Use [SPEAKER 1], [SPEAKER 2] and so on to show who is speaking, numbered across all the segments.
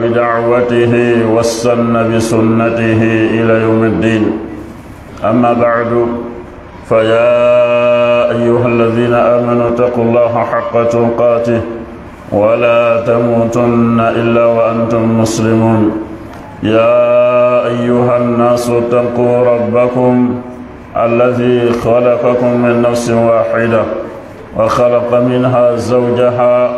[SPEAKER 1] بدعوته واستن بسنته إلى يوم الدين. أما بعد فيا أيها الذين آمنوا اتقوا الله حق تقاته ولا تموتن إلا وأنتم مسلمون. يا أيها الناس اتقوا ربكم الذي خلقكم من نفس واحدة وخلق منها زوجها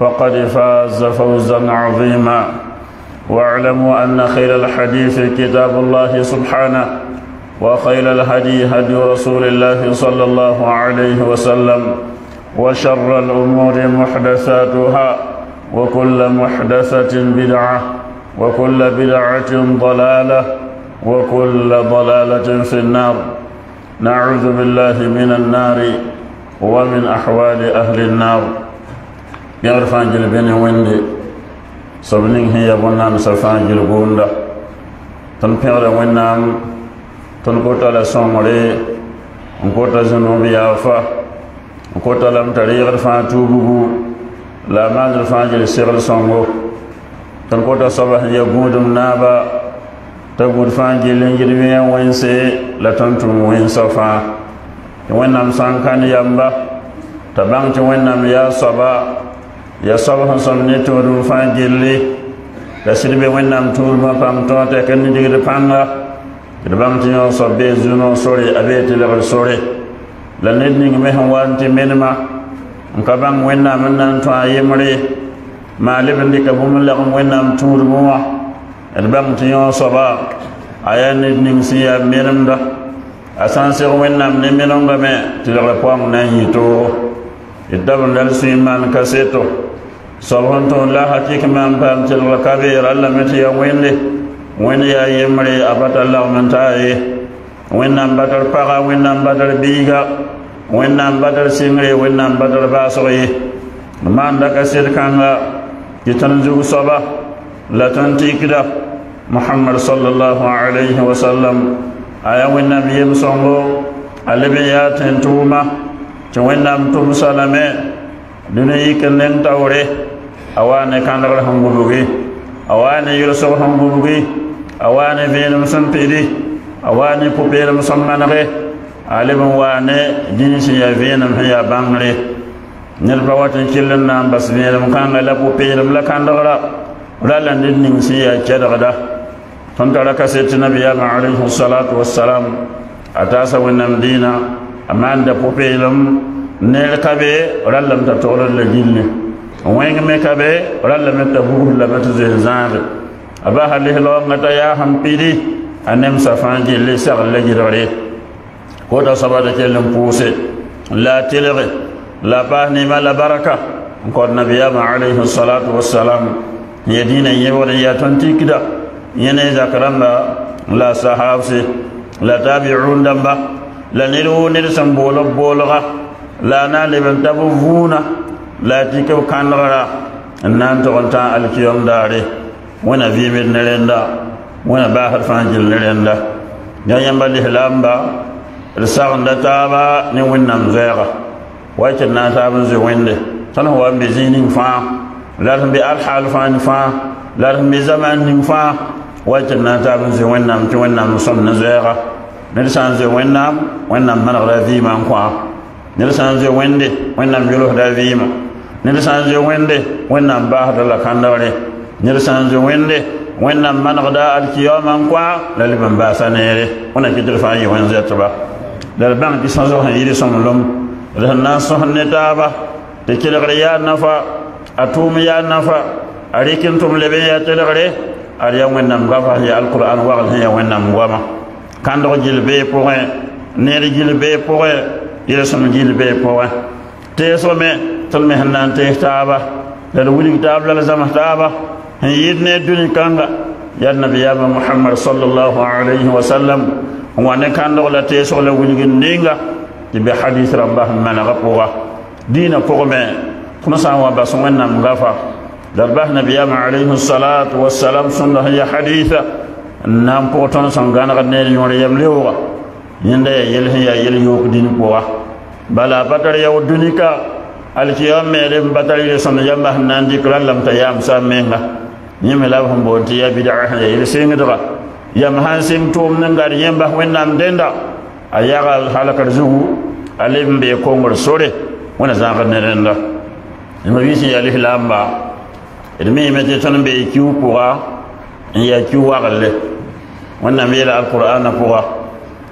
[SPEAKER 1] فقد فاز فوزا عظيما. واعلموا أن خير الحديث كتاب الله سبحانه وخير الهدي هدي رسول الله صلى الله عليه وسلم وشر الأمور محدثاتها وكل محدثة بدعة وكل بدعة ضلالة وكل ضلالة في النار. نعوذ بالله من النار ومن أحوال أهل النار. bẽgr fãa gil be ne wẽnde sob ning sẽn ya bõn-naamsã fãa gil goonda tõnd pẽgra wẽnnaam tõnd kota la sõngre n kota zũnub yaafa n kota lame t'a reegd fãa tuubgu la a maandr fãa gil segl sõngo tõnd kota soaba sẽn ya gũudum naaba. T'a gũud fãa gill n yɩd wẽ wẽnse la tõnd tʋm wẽnsa fãa tɩ wẽnnaam sã n kãnd yamba. T'a bãng tɩ wẽnnaam yaa soaba yasobha somni tuurum fa jilli ɓesirɓe wonnam tuurma pamtote kanni jogide panna kede ɓamtiño sobbe juno sore abeete leɓal sore. Lanednigo mehen warnti minma ko ɓam wennamen nan to a yimri ma leɓe ndika bumlagum wennam tuurmuma ede ɓamtiño soba aya nedning siya minimda a sansig wennam ne minonga me. Tilore pong nan yito iddabndal suiman kaseto yaa yembre a bata lagm n taa ye wẽnnaam batr paga wẽnnaam batr biiga wẽnnaam batr sɩngre wẽnnaam batr baasg ye maan da kaset kãnga tɩ tõnd zug soaba la tõnd tɩkda mohamad sallallahu alayhi wa sallam a ya wẽnnaam yem sõngo a leb n yaa tẽn tʋʋma tɩ wẽnnaam tʋm salame dũni yik n neng taoore a waa ne kãndgr sẽn gubgi a waa ne yʋlsg sẽn gubgi a waa ne vẽenem sẽn pidi a waa ne pʋ-peelem sẽn manege a leb n waa ne dĩni sẽn yaa vẽenem sẽn yaa bãngre ned pa wat n kell n na n bas vẽelem kãnga la pʋ-peelem la kãndgra rala ned ning sẽn yaa kɛdgda tõnd tara tɩ nabiyaama alayhi salatu wassalam. A taasa wẽnnaam dĩinã a maanda pʋ-peelem neer ka be rallame t'a togr la gilli wẽng me ka be rallame t'a bugd lame tɩ zen zãabe a basa lislaoongã t'a yaa sẽn pidi a nemsa fãa gilli segl la gɩdgre kota soaba da kell n pʋʋse la telge la a paas neema la baraka n kod nabiyaama alayhi salatu wassalam ya dĩinã yẽbgd n yaa tõnd tikda yẽ ne zak rãmba la sahabse la tabiun dãmba la ned sẽn boolg boolga لا نالي من تبوفونا لا تيكو كان لغرا. نان تغلطا الكيوم داري. وأنا فيمد نلندا وأنا باهر فانجل نلندا جان ينبا ليه لامبا رساغن دتابا. نوين نمزيغا. ويش الناس عبن زي ويندي تنه هو بزين نفا لارهم بأرحال فان نفا لارهم بزمان نفا ويش الناس عبن زي ويندي تنه هو بزين نفا نرسان زي ويندي ويندي من غرفي من قوام wẽnde wẽnnaam manegda alkiyaoomã n kõ la leb n baasa neere wẽna kɩtd fãa yɩ wẽn zɛtba la d bãng tɩ sõs sẽn yɩɩd sõmlem d sẽn na n sõs ne taaba tɩ kelgr yaa nafa a tʋʋm yaa nafa a rɩk n tʋm leb n yaa telgre ad ya wẽnnaam gafas ya alquran wagl sẽn ya wẽnnaam goama kãndg gill bee pʋgẽ ned gill bee pʋgẽ يسوم جيل بي بوا تيسوم تلمي هنان تيه تابا للولي تاب للزم تابا هن يدني دوني كان يا نبي يا محمد صلى الله عليه وسلم وأنا كان لولا تيسوم لولي نينغا يبي حديث رمبه من غفوا دين فغمي خنسا وبسونا مغفا دربه نبي يا عليه الصلاة والسلام سنة هي حديثة نام قوتون سنغانا قد نيري يوري يمليوغا ينده يلهي يلهيوك دين قوة bala batar yaw dunika alkiyam meɗen batarire sono yamba nandi kurallamta yam sammenga ñime law homboontiya bidaa yel sengdra yam han sin tum ne ngar yemba wennam denda. A yagal halakar zugu alem mbe kongol sore wona zanka nerenda ima wisi alif lamba. Eɗe mi imete ton mbe kiw puga n ya kiw wagalle wonnam yela alqur'ana puga.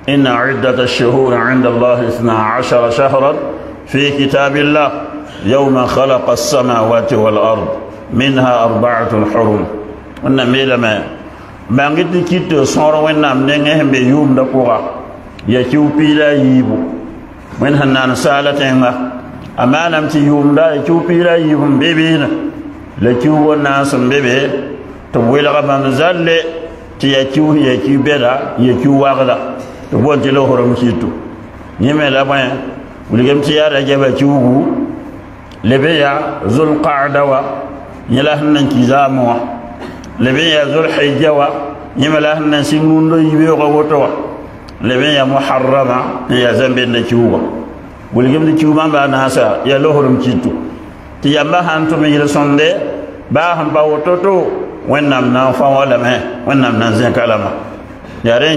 [SPEAKER 1] إن عدة الشهور عند الله اثنا عشر شهرا في كتاب الله. يوم خلق السماوات والأرض منها أربعة حرم وإن ميلا ما بانجت كيت صور وإن نعم بيوم دقوغا يكيو بيلا ييبو. وإن هنان سالتين أما نم تيوم لا يكيو بيلا ييبو بيبين لكيو والناس بيبي تبويل غمان زالي تيكيو يكيو بيلا يكيو واغلا tɩ boon tɩ lohrem kɩto yẽ me la bõe wilgame tɩ yaa rajaba kiugu leb n yaa zulqaada wa yẽ la sẽn nan ki zaame wã leb n yaa zulhijja wa yẽ me la sẽn nan sɩng nundo yibeoogã woto wa leb n yaa muharrama n yaa zãmbenda kiuga wilgame tɩ kiu bãmb a naasa yaa lohrem kɩto tɩ yamba sãn tʋm yɩl sõnde baa sẽn pa woto to wẽnnaam na n fã wã lame wẽnnaam na n zẽka lama yaa rẽ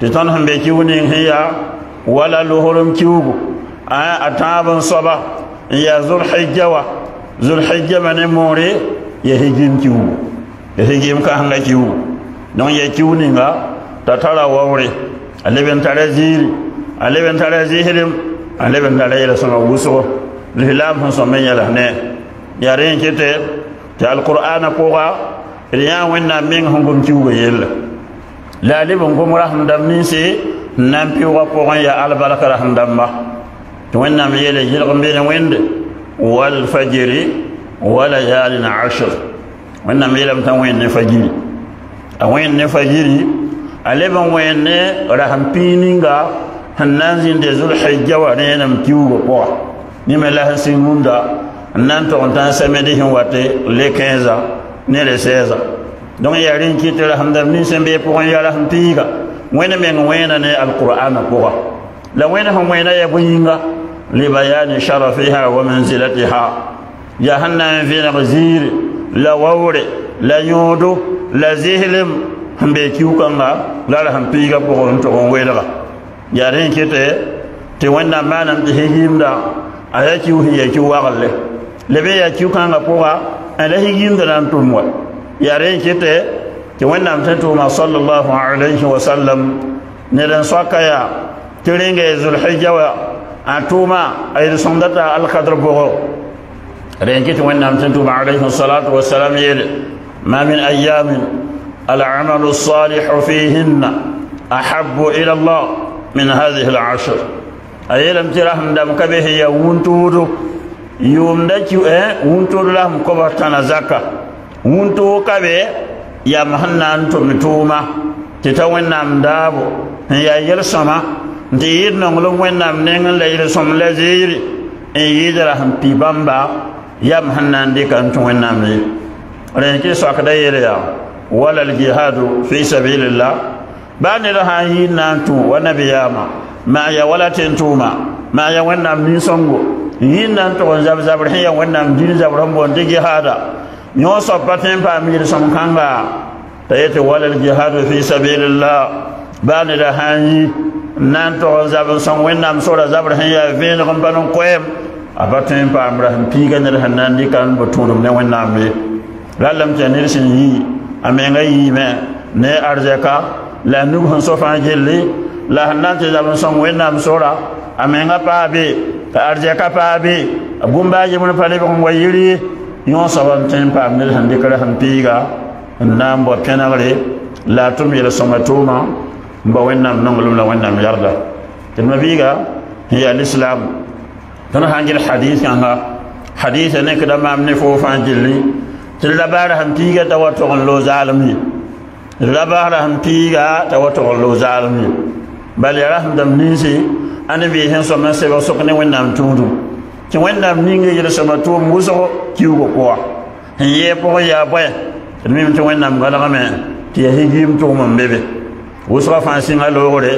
[SPEAKER 1] ti ton han be ki wuni hiya wala luhurum kiugo a ataban soba ya zul zulhijja wa. Zulhijja mane more ya hijim kiugo ya hijim ka hanga kiugo don ya ki kiuni nga tatara wawre alibin tare ziri alibin tare zihirim alibin tare yela sama wuso lilam han so men yala ne. Ya yaren kite ta alqur'ana ko ga riya wenna min hungum kiugo yella la leb n gom rasem dãmb ninse n na n pɩʋga pʋgẽ yaa albarka rasem dãmba tɩ wẽnnaam yeele yɩlg n be ne wẽnde walfajiri walayalin ashr wẽnnaam yeelame t'a wẽnd ne fajiri. A wẽnd ne fajiri a leb n wẽend ne rasem pĩig ninga sẽn na n zĩnde zulhijja wa ne yẽnem kiuugã pʋga ne me la sẽn sɩng rũndã n na n tog n tã n sɛmede sẽn wate le 15 ne le 16 donc yaa rẽ n kɩt rasem dãmb nins n bee pʋgẽ yaa rasem piiga wẽnd meng wẽena ne alqur'ana pʋga la wẽnd sẽn wẽena yaa bõe yĩnga libayani sharafiha wa manzilatiha yaa sẽn na n vẽneg ziiri la waoore la yõodo la zislem sẽn bee kiu-kãnga la rasem piiga pʋgẽ n tog n welga yaa rẽ n kɩtɛ tɩ wẽnnaam maanam tɩ higimda a yaa kiu sẽn yaa kiu wagle la be yaa kiu-kãngã pʋga a la higimda na n tʋm wa yaa rẽ n kɩtɛ tɩ wẽnnaam tɩ tʋʋma sallallahu alayhi wa sallam ned n soaka yaa tɩ rẽnga ye zulhijja wa a tʋʋma a yel sõmda t'a alkadr bʋgo rẽ n kɩtɩ wẽnnaam tɩ tʋʋma alayhi salatu wasalam yeele ma min ayamin العمل الصالح فيهن أحب إلى الله من هذه العشر أيلم ترهم دم كبه يا ونتور يوم دك إيه ونتور لهم كبر تنزكا ونتور كبه wuntu kabe ya mahanna antum tuma tita wẽnnaam daabo ya yaa yel-sõma tɩ yɩɩd nonglem wẽnnaam neng la yel-sõm la ziri e yidra sẽn pi bãmba yam sẽn na n dɩka n tɩ wẽnnaam ye rẽn kɩ soakda yel yaa wala fi sabilillah. Bani ned sã n yɩɩd na n tũ wa nabiyaamã maa ya wala tẽn tʋʋma maa ya wẽnnaam nin-sõngo n yɩɩd na n zab ya wẽnnaam dĩn zabr sẽn boond tɩ jihaada نوصف باتين فامير سمكانغا تيتي ولا الجهاد في سبيل الله بان دهاني نانتو زابن سنوينام سورة زابر هيا فين غنبانون قويم أباتين فامرهم بيغن الهنان دي كان بطولم نوينام بي لالم تنير سنيي أمينغا ييما ني أرزكا لا نبهن صفان جلي لا هنان تزابن سنوينام سورة أمينغا بابي فأرزكا بابي أبومباجي من فاليبهم ويريه nonglem la wẽnnaam yarda tɩ ma biiga n yaa lislaam tõnd sã n gɩl hadis kãnga hadisa ne kda maam ne foo fãa gilli tɩ d ra baara sẽn piiga t'a wa tog n loo zaalem ye d ra baara sẽn piiga t'a wa tog n loo zaalem ye bal ya rasem dãmb ninse a ne bɩ sẽn sõm n sebg sok ne wẽnnaam tũudum tɩ wẽnnaam ninga yel-sõma tʋʋm wʋsgo kiugo pʋga sẽn yɩɛ pʋgẽ yaa bõe d mim tɩ wẽnnaam galgame tɩ yaa higiim tʋʋm n be be wʋsga fãa sɩnga loogre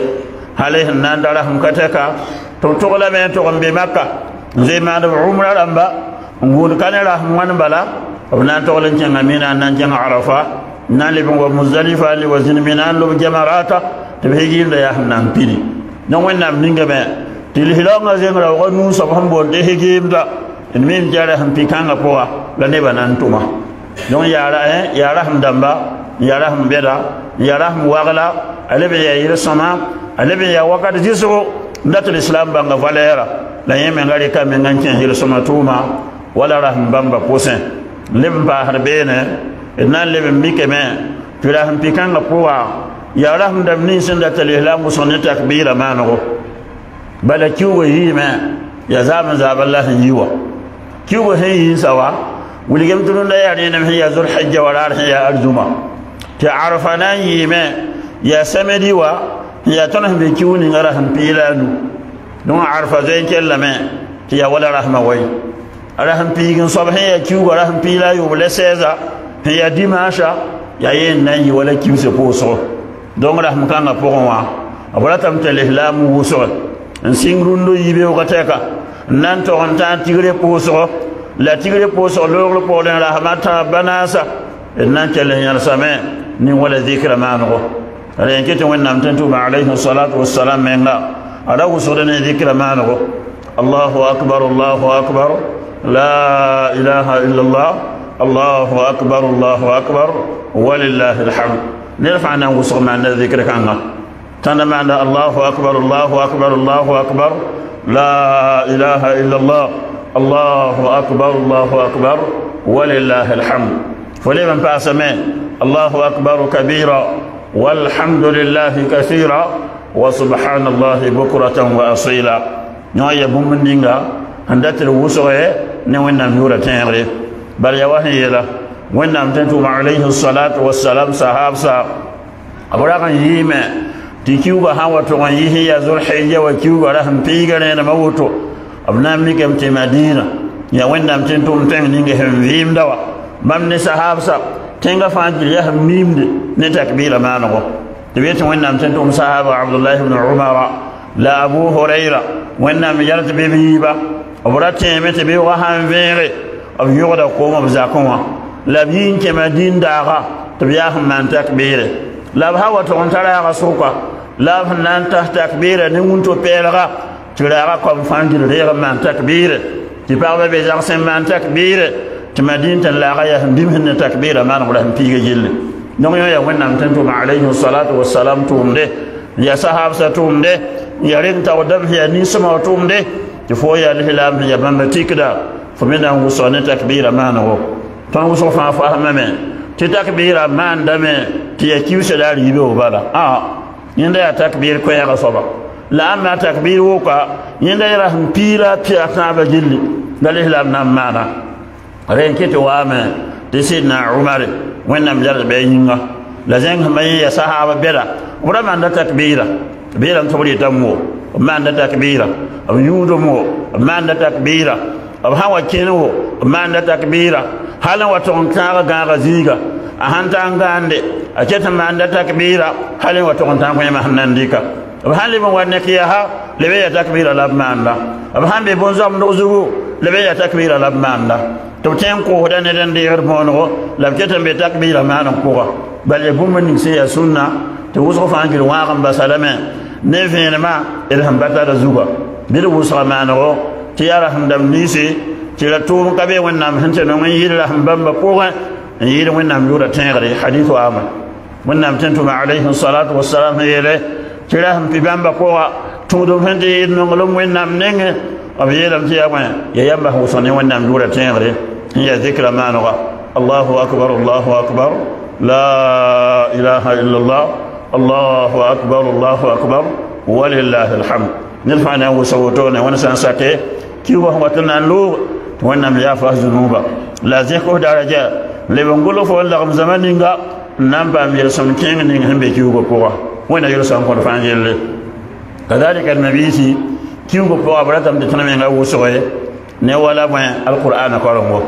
[SPEAKER 1] hal sẽn na n da rasem ka tɛka tɩ b tʋg lame n tʋg n be maka n zoe maaneb umra rãmba n gũud ka ne rasem wãn bala b na n togl n kẽnga mina n na n kẽng arafa n na n leb n wa muzdalifa le wa zĩn mi na n lob jamarata tɩ b higiimda yaa sẽn na n pidi ne wẽnnaam ningame تلهلاك زين روعان نون سبحان بوده جيب دا إن مين جارا هم في كان غفوا لني بنان توما يوم يارا إيه يارا هم دمبا يارا هم بيرا يارا هم واغلا ألي بيا يير سما ألي بيا وقت جيسو دات الإسلام بان غفاليرا لأي من غاري كام من غنكين يير سما توما ولا رحم بامبا بوسين لم باهر بينه إنا لم ميكمة تلا هم في يارا هم دمني سند تلهلاك مصنعتك بيرا ما bala kiugo yiime ya zaam zaaba la sẽn yi wa kiugo sẽn yĩnsa wa wilgem tɩ rũndã yaa rẽenem sẽn yaa zulhijja wa raar sẽn yaa arzuma tɩ arfa na n yɩɩme yaa samedi wa tõnd sẽn be kiu ninga ra sẽn piila a nu dõnc arfa zoe n kellame tɩ yaa wala rasmã wai ra sẽn piig n soab sẽn yaa kiuga ra sẽn piila a yʋʋb la sɛɛza sẽn yaa dimaasa yaa yeen na n yɩ wala kiuse pʋʋsgo donc rasm kãngã pʋgẽ wã n rũndo yibeoogã tɛka n na tigre pʋʋsgo la tigre pʋʋsg loogr pʋgd n rasma tã banaasa d na n kell n yãrsame nin wala zikra maanego rẽn kɩ tɩ wẽnnaam tɩ n tʋʋma alayhi salatu wasalam menga a ra wʋsgd ne zikra maanego allahu akbar allahu akbar la ilaha illa allah allahu akbar allahu akbar walillahi alhamd ned fãa na n تانا معنى الله أكبر الله أكبر الله أكبر. لا إله إلا الله. الله أكبر الله أكبر. ولله الحمد. فليما فاسمين الله أكبر كبيرا. والحمد لله كثيرا. وسبحان الله بكرة وأصيلا. نوعي بومن دينغا هندات الوسوية نوين نعم نام يورا تنغي بل يوهي يلا. وين نام تنتم عليه الصلاة والسلام صحاب صحاب. أبراغن يمي woto b na n mikame tɩ madina ya wẽnnaam tɩ n tʋm tẽng ninge sẽn vɩɩmda wa bãmb ne sahabsa tẽngã fãa gil yaa sẽn miimde ne takbɩɩra maanego tɩ b yetɩ wẽnnaam tɩ n tʋm sahaba abdullah ibn umara la abu hurayra wẽnnaam yɛl tɩ bɩ b yiiba b ra tẽeme tɩ bɩ wa sãn vẽege b yʋgda koom b zakẽ wã la b yɩ n kẽma dĩn daaga tɩ b yaa sẽn maan takbɩɩre la b sã لاف نان تا تكبير نمون تو بيرغا تلا را كوم فاند ريغ مان تكبير. تي بارو بي جار سين مان تكبير. تي مدين تن لا غيا ديم هن تكبير. مان غلهم تيغا جيل نون يو يو نان تن تو عليه الصلاة والسلام توم دي يا صحاب ساتوم دي يا رين تا ودم هي ني سما توم دي تي فو يا لي لام يا بام تيكدا فمن ان وصون تكبير مان هو تان وصو فا فا مامن تي تكبير مان دامن تي يكيو سدار يبو بالا آه. ينده يا تكبير كوي يا غصبا لأن تكبير وقا ينده يا رحم بيرا تي أتنابا جلي. دليه لأن نمانا رين كي توامة تسيدنا عمر. وين نم جرد بيهنغا؟ لزين هم أي يا صحابة ورا ما عنده تكبيرا. بيرا نتبولي تمو ما عنده تكبيرا. ويودو مو ما عنده تكبيرا. أو هوا ما عنده تكبيرا. هلا وتونكارا غارا زيغا. A sãn ta n gãande a ket n maanda takbɩɩra hal n wa n sẽn nan dɩka b sãn leb n wa nek yaa le be ya takbɩɩra la b maanda b sãn be bõn-zɔmdg zugu le be ya takbɩɩra la b maanda tɩ b tõe n koosda ned n deegd mõonego la b ket n be takbɩɩra maaneg pʋga bal ya bũmb ning sẽn yaa sũnna tɩ wʋsg fãa gil wãag n basa lame ne vẽenemã d sẽn batara zuga bɩ d wʋsga maanego tɩ yaa rasem dãmb niise tɩ ra tʋʋm ka be wẽnnaam sẽn tɩ nong n yɩɩd rasem bãmba pʋgẽ يير من نام يورا تنغري حديث واما من نام نعم تنتم عليه الصلاة والسلام يلي تلاهم في بامبا قوة. تودم هندي يير نغلوم من نام نينغ أبي يير أمتي أمان ييامبا حوثني من نام يورا تنغري. هي ذكر ما نغا الله أكبر الله أكبر. لا إله إلا الله. الله أكبر الله أكبر. ولله الحمد. نرفعنا نعم وسوتونا ونسان ساكي. كيوه وطنان لوغ. ونم نعم يافه ذنوبا. لا ذكر درجات lebengolo fo lagm zãma ninga na n paam yel-sõm kẽng ning sẽn be kiuugã pʋga wẽnna yel-sã n kõd fãa yelle kadalika nabiisi kiuugã pʋga b ratame tɩ tõnd menga wʋsge ne wala bõe alqur'ana korengo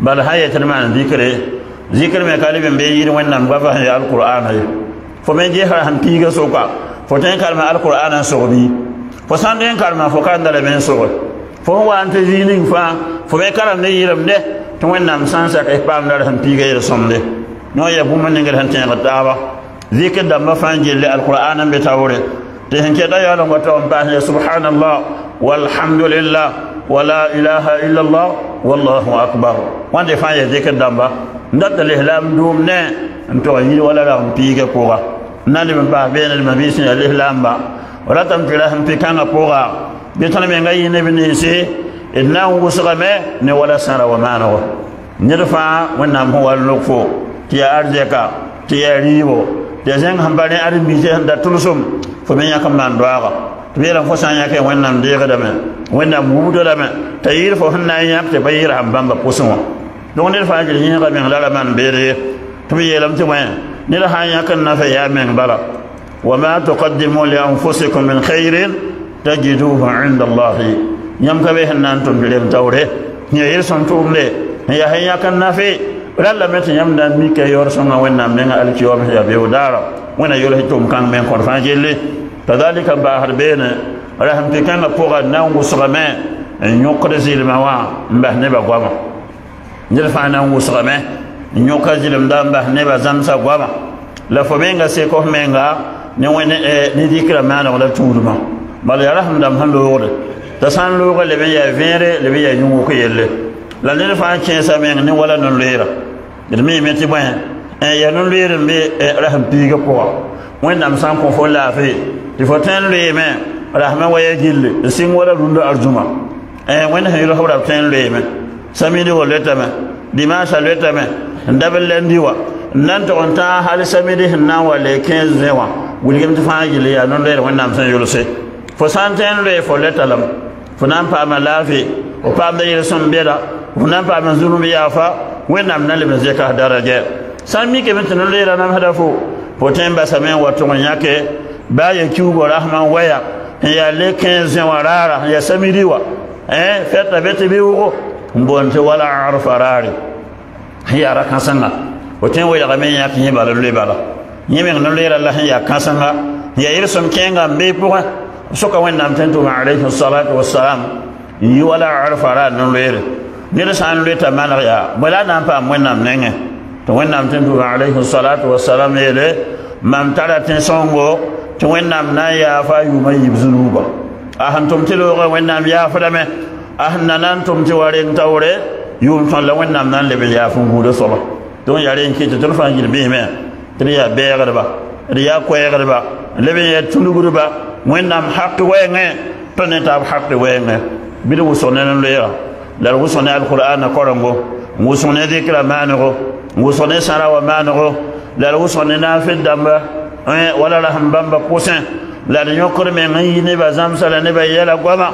[SPEAKER 1] bal sã yetɩ d maan zikre zikr me ka be n bee yɩɩd ba goaba sẽn yaa alqur'ana ye fo me gesra sẽn piiga soka fo tõe n karema alqur'ana n sogbi fo sã n tõe n karema fo kan la men so fo wa n tɩ zĩig fo me karem ne yiram ne to wannan san sa kai pam dar han piga yir somde no ya bumma ne ngal han tan taaba zikr da mafan jelle alquran be tawre te hen ke da ya lo ngoto on ba subhanallah walhamdulillah wala ilaha illa allah wallahu akbar wande fa ya zikr damba ndat al-ihlam dum ne nto yi wala la piga koga nali men ba be nali mabisi al-ihlam ba wala tam tira ham pikanga koga be tan me ngai ne bini se إنهم وسقما نولا سارا ومانو نرفع ونام هو اللوفو تي أرجيكا تي أريبو تي زين هم بني أري ميزان دا تلسم. فمن يكم نان دواغا. تبيرا فسان يكي ونام ديغ دم ونام وودو دم تيير فهنا يك تبير هم بانغا بوسو لون نرفع جلين غمين لالا من بيري. تبيرا متوين نرفع يكن نفي يامين بلا. وما تقدموا لأنفسكم من خير تجدوه عند الله. Yam ka be hannan to bere tawre ne yir son tumle ya han yakan na fe ralla met yam dan mi ke yor son wannan men alkiyo ya be udara wana yolo hitum kan men kon fa jelle كذلك باهر بين رحم كان فوق نان وسغما ان يقر زلما وا مبه نبا غوما نرفع نان وسغما ان يقر زلم دا مبه نبا زمسا غوما لا فبينغا سيكو منغا ni wẽne ni dɩkra maana wala tuudmã bala ya rasm dãmb sẽn loogde yaa yũ-wʋk yelle la ned fãa kẽesa meng ne wala non-loeera d miime tɩ bõe yaa non-loeer n be rasm piigã pʋga wẽnnaam sã n kõ fo laafɩ tɩ fo tõe n loeeme rasmã wa ya gilli n sɩng wala rũndã arzuma wẽnd sẽn yʋlsb rab tõe n loeeme samidi wa loetame dimaasa loetame n dabl la n di wa n na n tog n tãag hal samidi sẽn na n wa le 15 zẽ wã wilgm tɩ fãa gill yaa non-loeer wẽnnaam sẽn yʋlse fo sã n fo n loe fo lame fo na n paama laafɩ fo paamda yel-sõm bela fo na n paam n yaafa wẽnnaam na leb n zẽka darajɛ sã n mikame tɩ non-loeerã namsda fo fo tõe n basame n wa tʋg n yãke baa ya kiugo rasman wɛya n yaa le 15 zẽ wã raara n yaa samiri wa fɛta be tɩ bɩ wʋgo n boond tɩ wala arfa raare n yaa ra kãsenga fo tõe n welgame n yãk yẽ bala loe bala. Yẽ meng no leera la sẽn yaa kãsenga n yaa yel-sõm kẽenga n pʋgẽ soka wẽnnaam tẽn tʋma alayhi salatu wasalam n yi wala arfa raar no-loeere ned sã n loeta maneg yaa bala na n paam wẽnnaam nengẽ tɩ wẽnnaam tẽn tʋma alayhi salatu wasalam yeele mam tara tẽ-sõngo tɩ wẽnnaam na n yaafa a yʋʋmã yib zunuuba a sẽn tʋm tɩ loogã wẽnnaam yaafdame a sẽn na na n tʋm tɩ wa reng taoore yʋʋm tõnd la wẽnnaam na n leb n yaaf n gũuda soaba tɩ ya reng kɩ tɩ tõnd fãa yɩl beeme tɩ d yaa bɛɛgdba d yaa koɛɛgdba leb n yaa tulugdba wẽnnaam hak wɛɛngẽ tõnd ne taab hak wɛɛngẽ bɩd wʋsg ne n loeega la d wʋsg ne alqurana korengo n wʋsg ne dɩkra maanego n wʋsg ne sãra wa maanego la d wʋsg ne naafɩd dãmba wala rasm bãmba pʋsẽ la d yõkd meng n yɩ nebã zãmsa la nebã yɛla goama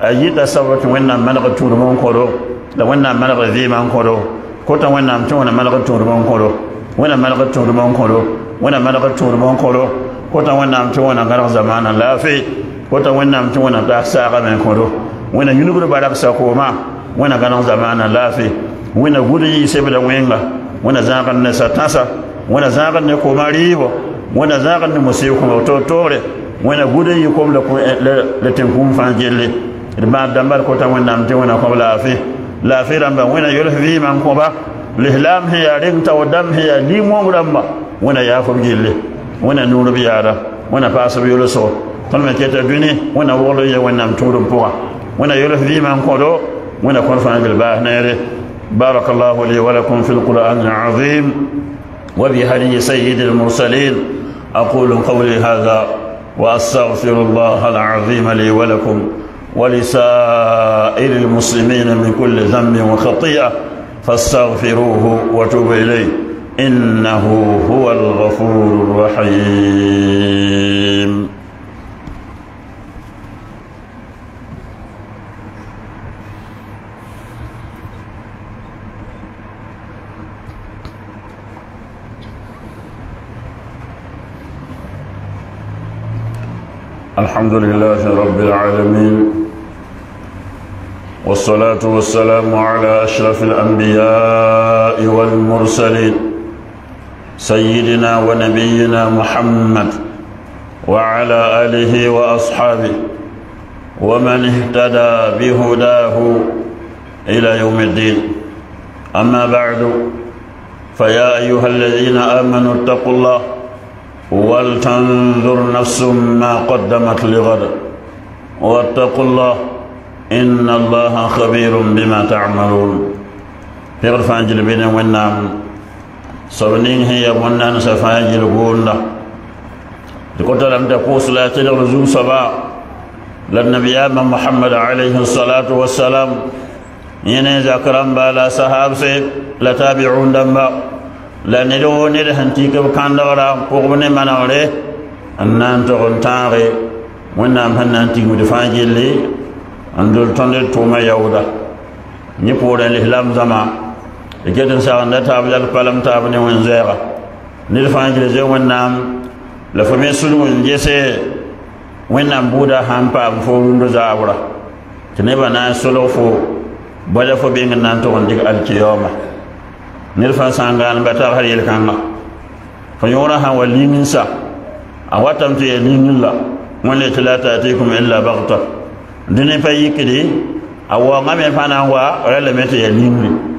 [SPEAKER 1] a yɩta sabab tɩ wẽnnaam maneg tũudm n kõdo la wẽnnaam maneg vɩɩmã n kõdo kota wẽnnaam tɩ wẽna maneg tũudm n kõdo wẽna maneg tũudm n kõdo wẽna maneg tũudm n kõdo kota wẽnnaam tɩ wẽna gãrg zamaana laafɩ kota wẽnnaam tɩ wẽna taag saagame n kõdo wẽna yũnugd barksa kooma wẽna gãrg zamaana laafɩ wẽna gud yɩ sebda wẽnga wẽna zãagd ne sa-tãsa wẽna zãagd ne kooma rɩɩbo wẽna zãagd ne mosɩɩ kõma toor-toore wẽna gud yɩ kom la tẽn-kũum fãa gelle d bãad dãmba d kota wẽnnaam tɩ wẽna kõb laafɩ laafɩ rãmba wẽna yols vɩɩmã n kõba lislaam sẽn yaa reng tao dãmb sẽn yaa lim-wõng rãmba wẽna yaaf b gille wẽna nuurb yaada wẽna paasb yolsgo tõnd me keta dũni wẽna wogl ya wẽnnaam tũudm pʋga wẽna yols vɩɩmã n kõdo wẽna kõd fãa gel baas neere بارك الله لي ولكم في القرآن العظيم وبهدي سيد المرسلين أقول قولي هذا وأستغفر الله العظيم لي ولكم ولسائر المسلمين من كل ذنب وخطيئة فاستغفروه وتوبوا إليه إنه هو الغفور الرحيم. الحمد لله رب العالمين والصلاة والسلام على أشرف الأنبياء والمرسلين سيدنا ونبينا محمد وعلى آله وأصحابه ومن اهتدى بهداه إلى يوم الدين. أما بعد فيا أيها الذين آمنوا اتقوا الله ولتنظر نفس ما قدمت لغد. واتقوا الله إن الله خبير بما تعملون. في غرفان سرنين هي بنا نسفان جلبون لا دكتور لم تقول صلاة الرزوم صبا. للنبي محمد عليه الصلاة والسلام. ينه ذكرم بالا صحاب سي لتابعون دم لا ندون رهنتي كم كان دورا قومنا من أن أنتم تاري وأن أنتم تفاجئوني أن أنتم تومي يودا. نقول لهم زمان. ikitin sa'an da ta bi alfalam ta bi ne wani zaira ni da fahimci da zai wani nam lafamin sulhu in je sai wani nam buda hampa a mafaurin da za a wura. Ta ne ba na yi sulhu ba da fa bin nan ta wani jikin alkiyoma ni da fahimci sa'an gani ba ta har yi kan ma. Fahimci wani hawa limin a watan ta yi limin wani ya tilata ta yi kuma illa bakta dini fa yi kiri a wa ngame fana wa rala ta yi limin.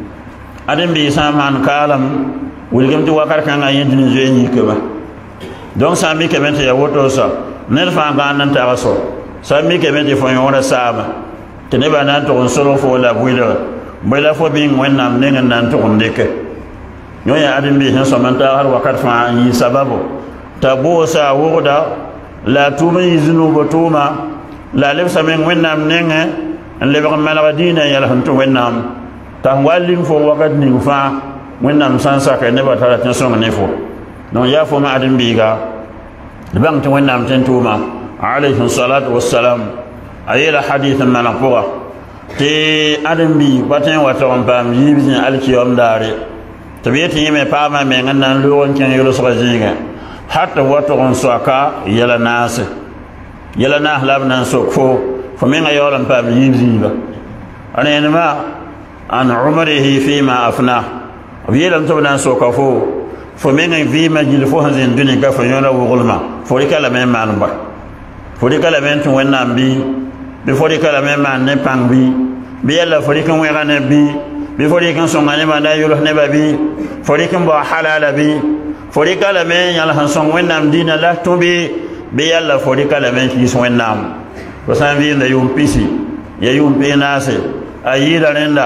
[SPEAKER 1] adin bi san man kalam wilgam ti waƙar kan ga yin zeni zuwa ni ba don sami ke mente ya woto so nel fa ga nan ta so sami ke mente fo yona saba te ne ba nan to on solo fo la buida la fo bin wannan ne nan to on deke nyoya adin bi san so man ta har waƙar fa yi sababu. Tabosa wuda la tuma. Yizinu batuma la lebsa men wannan ne ne lebra malga dina ya la hantu wen wannan t'a n wa ling fo wakat ning fãa wẽnnaam sã n saka nebã tara tẽ sõng ne fo donc yaa fo ma ãdem-biiga d bãng tɩ wẽnnaam tẽn tʋʋma alayhi salatu wassalam ayela hadith mana pʋga tɩ ãdem-bi pa tõe n wa tog n paam yiib zĩ alkiyom daare tɩ b yetɩ yẽ me paama meng n na n loog n kẽng yʋlsga zĩigẽ har tɩ wa tog n soaka yɛla naase yɛla naas la b na n sok fo fo menga yaool n paam yiib zĩiba rẽenema an umrihi fima afna. Wiyelan tobnan soka fo fo meŋa vɩɩmã gil fo sẽn zen dũni ka fo yõla wʋglmã fo dɩka lame n maan ba fo dɩka lame n tɩ wẽnnaam bɩ bɩ fo dɩka lame n maan ne pãng bɩ bɩ yɛlla fo dɩk n wẽga ne bɩ bɩ fo dɩk n sõnga nebã da yʋls nebã bɩ fo dɩk n bao halaala bɩ fo dɩka lame n yãl sẽn sõng wẽnnaam diinã la tũ bɩ bɩ yɛlla fo dɩka lame n kiis wẽnnaam fo sã n vɩɩmda yʋʋm pisi. Ya yʋʋm pɩɩnaase a yɩɩda rẽnda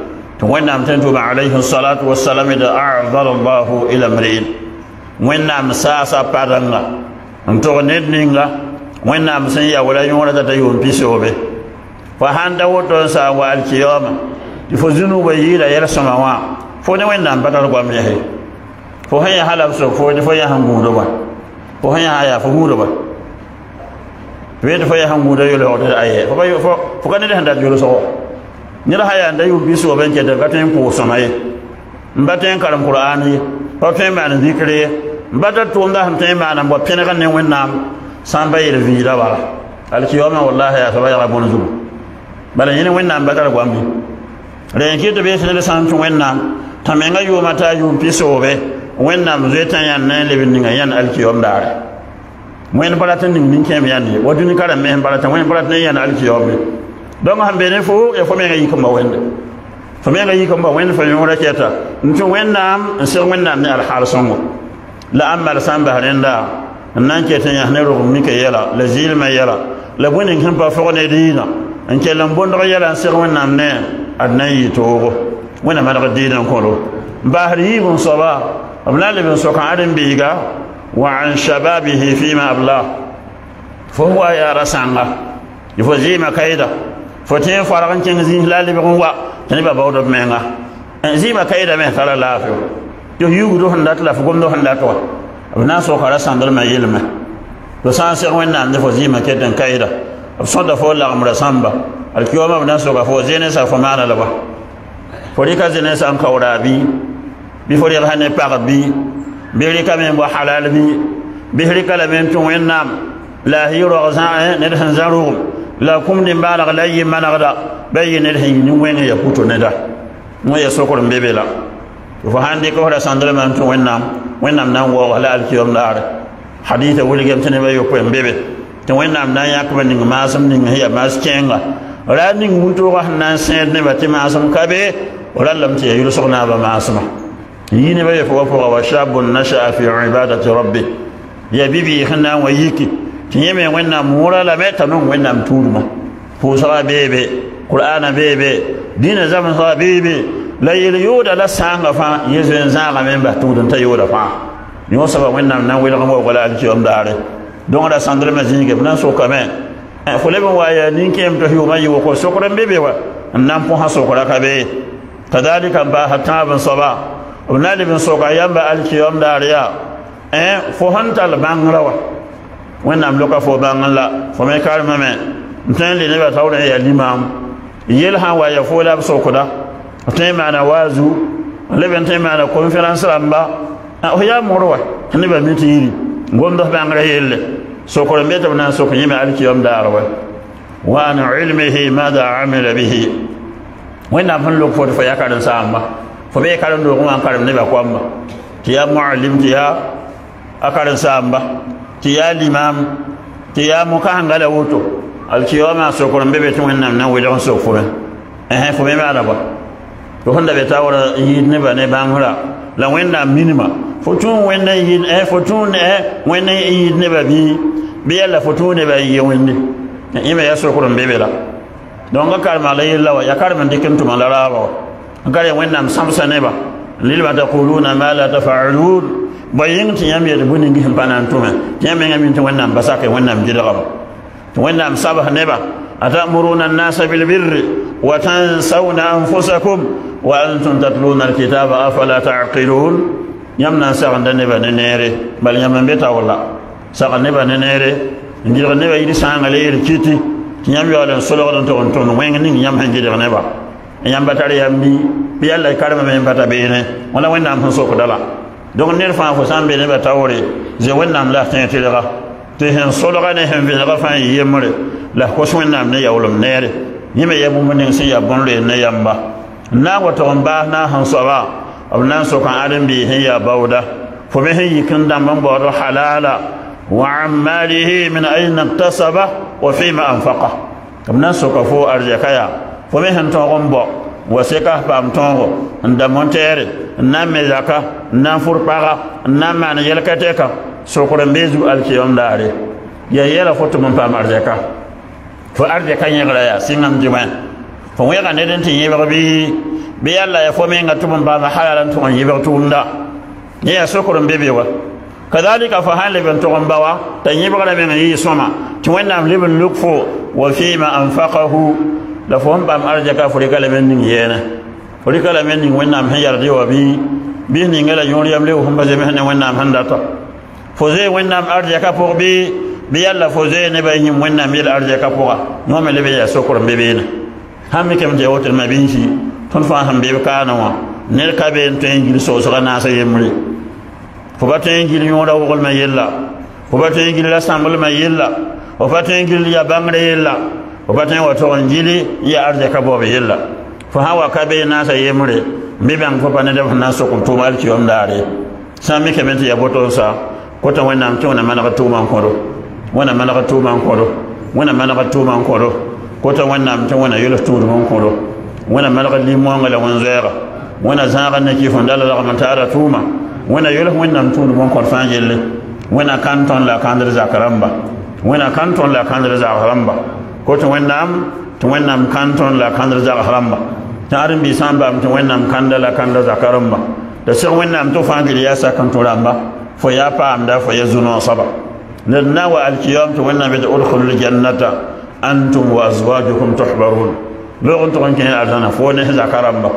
[SPEAKER 1] وينام تنتوب عليه الصلاة والسلام إذا أعذر الله إلى مريد وينام ساسا بارنا انتو نيدنين وينام سنيا ولا يونا تتيون بيسو بي فهان دوتون سا والكيوم يفزنو بيهيلا يرسم ما فوني وينام بطل قوام يهي فهي هلا بسو فوني فهي هنغو دوا فهي هيا فهو دوا فهي هنغو دوا يلو عطي الآيه فهي فهي هنغو دوا يلو ned sã yaa n da yʋʋm pis sob n ket ka tõe n pʋʋs sõma ye n pa tõe n karem qur'an ye pa tõe n maan zikr ye n pa tar tʋʋmda sẽn tõe n maan n wa pẽneg ne wẽnnaam sã n pa yel vɩɩda bala alkiyama wallahi yaa soaba yaga bõn zugu bala yẽne wẽnnaam batara goambe rẽn kɩt be sẽn d sã n tɩ wẽnnaam t'a menga yʋʋma t'a yʋʋm pɩsoobe wẽnnaam zoe tã yãnd na n leb ninga yãnd alkiyom daare wẽnd pa rat n ning nin-kẽem yãnd ye wa dũni karame sẽn pa rat wẽnd pa rat ne yãnd alkiyome donc sãn be ne fo ya fo menga yikamba wẽnde fo menga yikamba wẽnd fa yõora kɛta n tɩ wẽnnaam n seg wẽnnaam ne alhaal sõngo la ãmbar sã n bas rẽnda n na n ket n yãs ne rogm mika yɛla la zɩɩlmã yɛla la bõe ning sẽn pa fog ne dĩinã n kell n bõndg yɛla n seg wẽnnaam ne ad na n yɩ toogo wẽna madg dɩɩn n kõlo n baasd yiib n soaba b na n leb n sok ãdem-biiga wa an shababihi fima abla fo wa yaara sãnga y فتي فارغن كين زين هلال بيكون وا تني بابا ودب مينا زين ما كيدا مين ثلا لافيو جو يو دو هندات لاف قوم دو هندات وا ابنا سو خلا ساندل ما يلمه لو سان سير وين نان دفو زين ما كيدا كيدا ابصد فول لا عمر سامبا الكيوما ابنا سو كفو زين سا فمانا لبا فوري كزين سا ام كورا بي بفوري رهني بار بي بيري كمين بو حلال بي بيري كلا مين تون وين نام لا هي رغزان نرهن زاروهم tʋ wẽnnaam wẽnnaam na n waoogs la alkiyoom daare hadɩɩsa wilgame tɩ nebã yopoe n be be tɩ wẽnnaam na n yãkba ning maasem ning sẽn ya maas kẽenga ra ning wũntoogã sẽn na n sẽed nebã tɩ maasem ka be rallame tɩ ya yʋlsg naaba maasmã yi nebã yetɩ wa pʋga wa shabun nasha'a fi ibadati rabbi ya bibi sẽn na n wa yiki tɩ yẽ me wẽnnaam wʋra lame t'a nong wẽnnaam tuudmã pʋʋsga beebe qur'ana beebe dĩnã zamsga beebe la yel yooda la sãanga fãa yẽ zoe n zãagame n bas tũud n ta yooda fãa yõ soaba wẽnnaam na n welg n waooga la alkiyoom daare dõngda sãndrmã zĩige b na n sokame fo leb n wa yaa nin-kẽem tɩ yʋʋmã yɩ woko sokr n be be wa n na n põsa sokra ka bee kadalika n baasa tãab n soaba b na leb n soka yãmba alkiyoom daar yaa fo sẽn tall bãngrã wa wẽnnaam loka fo bãng la fo me karemã me n tõe n le nebã taoor n yaa limaam. Yel sã n wa ya fo la b sokda. Tõe n maana waazu leb n tõe n maana conférence rãmba. F yaa mor wa nebã mi tɩ yiri gomds bãngrã yelle. Sokr n be tɩ b na n sok yẽme alkiyam daar wa. Wa an ilmihi mada amila bihi. Wẽnnaam sẽn lok fo tɩ fo yaa karen saamba. Fo bee karen doog wã n karem nebã koamba. Tɩ yaa moalim tɩ yaa a karen sãamba ti ya limam ti ya mu ka hangala wuto. Alkiyama so kuran bebe tun nan nan wajen so kuran eh ko me mara ba. To honda be tawara yi ne ba ne ba mura la wenda minima. Fotun wenda yi eh fotun eh wenda yi ne ba bi. Bi yalla fotun ne ba yi wende. Ima ya so kuran bebe la don ga karma la wa ya karma dikin tuma la rawa kare wenda samsa ne ba lil ba ta quluna ma la tafa'alun. Ba yɩng tɩ yãmb yel bũ-ning sẽn pa na n tʋme tɩ yãmb menga min tɩ wẽnnaam basake wẽnnaam gɩdgame tɩ wẽnnaam sabs nebã atamuruna annasa bilbirri wa tansawna anfusakum wa antum tatluna alkitaba afala taqilun yãmb na n sagenda nebã ne neere bal yãmb n be taoor sagl nebã ne neere n gɩdg nebã yɩd sãanga la yel kiti tɩ yãmb yaool n solgd n tʋg n tʋmd wẽng ning yãmb sẽn gɩdg nebã yãmb pa tar yãmb mi bɩ yalla karema me n pa ta beene wala دونك نير فان فسان بيني بتاوري زي وين نام لا تنتلغا تهن صلغا نهن فين غفا يمري لا خوش وين نام نيا ولم نير يمي يبو منين سي يبون لي نيامبا نا وتون با نا هن صبا أو نان سو كان آدم بي هي باودا فمه هي كن دام بن بور حلالا وعماله من اين اكتسبه وفيما انفقه كم نان سو كفو ارجكايا فمه هن تو بو paam arzɛka fo arzɛka yẽgra yaa sɩngame dɩmẽ fo wẽga ned n tɩ yẽbg bɩ bɩ yalla ya fo menga tʋm n paama halala n tʋg n yɩbg tʋʋmda yẽ yaa sokr n be be wa kadhalika fo sãn leb n tʋg n ba wa t'a yẽbgra meng la fo n paam arzɛka fo rɩka lame ning yɛɛne fo rɩka lame ning wẽnnaam sẽn yard wa bɩ bɩ ninga la yõor yam le sẽn pa zems ne wẽnnaam sẽn data fo zee wẽnnaam arzɛka pʋg bɩ bɩ yalla fo zee nebã yĩm wẽnnaam yel arzɛka pʋga yõ me leb n yaa sokr n be beene sãn mikame tɩ ya woto ma bĩnsi tõnd fãa sẽn beeb kaana wã ned ka be n tõe n gil soosga naasa yembre fo ba tõe n gil yõoda woglmã yella fo ba tõe n gil la sãmblmã yella fo pa tõe n ya bãngrã yella fo pa tõe n wa tog n gili n ya arzɛka baoob yella fo sã wa ka be naasa yembre n be bãng fo pa ne deb sẽn na n sok n tʋʋm alkiyom daare sã n mikame tɩ ya botonsa kota wẽnnaam tɩ wẽna maneg tʋʋmã n kõdo wẽna maneg tʋʋmã n kõdo wẽna maneg tʋʋmã n kõdo kota wẽnnaam tɩ wẽna yels tũudm n kõdo wẽna maneg lim-moongã la wẽn-zoɛɛga wẽna zãag n ne kɩf n dala lagm n taara tʋʋma wẽna yels wẽnnaam tũudm n kõd fãa yelle wẽna kãn tõnd la kãndr zak rãmba wẽna kãn tõnd la kãndr zag rãmba ko to wennam to wennam kanton la kandra zakar ramba tarin bi samba to wennam kanda la kandra zakar ramba da sai wennam to fangil ya sa kanto ramba. Fo ya pa amda fo ya zuno saba. Na wa alkiyam to wennam da udkhulul jannata. Antum wa azwajukum tuhbarun. Logon togon kẽ arzãna fo ne zakã rãmba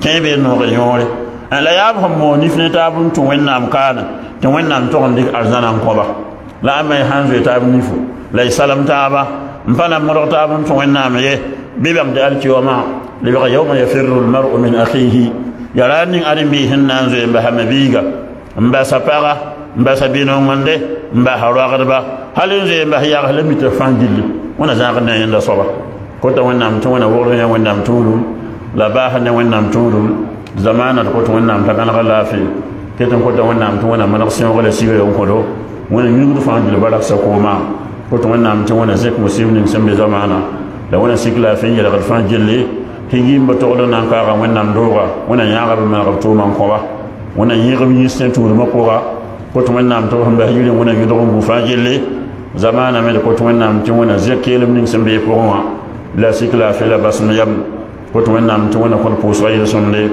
[SPEAKER 1] kẽ bee noog yõore la yaab sẽn moo nif ne taab n tɩ wẽnnaam kaana tɩ wẽnnaam tog n dɩk arzãna n kõba la a me sãn zoe taab nifo la y salem taaba مفانا مرغ تابن تو وينام يه بيبام دي ألتي وما لبغى يوم يفر المرء من أخيه. يراني أرمي هنانزو ينبها مبيغا. مبا سفاغا مبا سبينو منده مبا هرواغربا هل ينزو ينبها ياغ لم يتفان وانا زاغنا يندا صبا. كنت وانا متوانا ورنا وأنا متولو لا باهنا وأنا متولو زمانا كنت وانا متغانا غلافي كنت وانا متوانا منقسين ولا سيوي ينكولو وأنا ينغدو فان جل بارك سكوما كنت وانا متوانا زيك مسيبني سمي زمانا la wẽna sik la a fẽ yelgd fãa gelle tɩ yɩmba togd na n kaaga wẽnnaam dooga wẽna yãagb n manegb tʋʋma n kõba wẽna yẽgb yĩs sẽn tũudmã pʋga kot wẽnnaam tɩ sẽn bas yɩrẽ wẽna yʋdg n bu fãa gelle zamaana me d kot wẽnnaam tɩ wẽna zẽk keelem ning sẽn bee pʋgẽ wã la sik la a fẽ la basem yam kot wẽnnaam tɩ wẽna kõn pʋʋsga yel-sõmde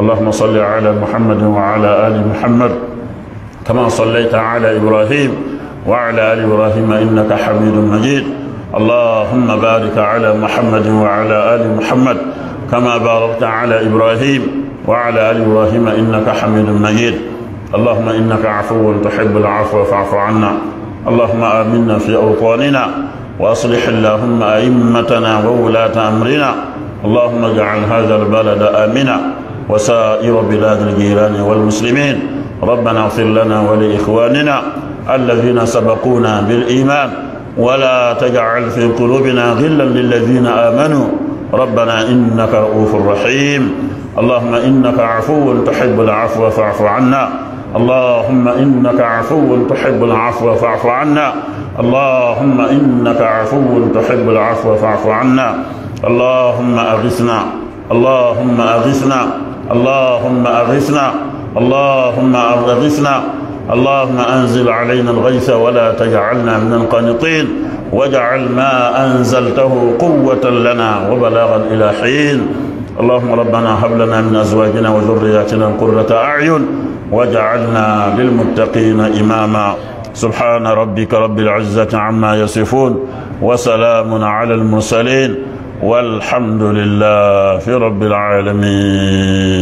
[SPEAKER 1] اللهم صل على محمد وعلى ال محمد كما صليت على إبراهيم وعلى آل إبراهيم إنك حميد مجيد. اللهم بارك على محمد وعلى آل محمد كما باركت على إبراهيم وعلى آل إبراهيم إنك حميد مجيد. اللهم إنك عفو تحب العفو فاعف عنا. اللهم آمنا في أوطاننا وأصلح اللهم أئمتنا وولاة أمرنا. اللهم اجعل هذا البلد آمنا وسائر بلاد الجيران والمسلمين. ربنا اغفر لنا ولإخواننا الذين سبقونا بالإيمان. ولا تجعل في قلوبنا غلا للذين آمنوا. ربنا إنك رؤوف رحيم. اللهم إنك عفو تحب العفو فاعف عنا. اللهم إنك عفو تحب العفو فاعف عنا. اللهم إنك عفو تحب العفو فاعف عنا. اللهم أغثنا. اللهم أغثنا. اللهم أغثنا. اللهم أغثنا. اللهم أنزل علينا الغيث ولا تجعلنا من القانطين واجعل ما أنزلته قوة لنا وبلاغا إلى حين. اللهم ربنا هب لنا من أزواجنا وذرياتنا قرة أعين واجعلنا للمتقين إماما. سبحان ربك رب العزة عما يصفون وسلام على المرسلين والحمد لله في رب العالمين.